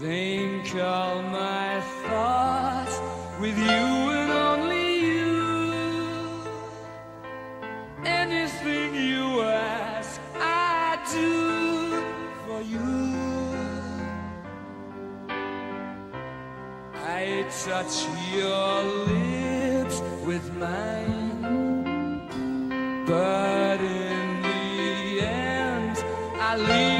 Think all my thoughts with you and only you. Anything you ask, I do for you. I touch your lips with mine, but in the end, I leave.